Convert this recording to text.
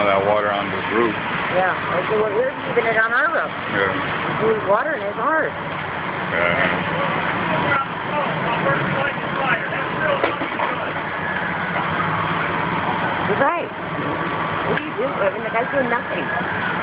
some of that water onto his roof. Yeah. Okay, well, we're keeping it on our roof. Yeah. We're watering is ours. Yeah. Right. What do you do? I mean, the guy's doing nothing.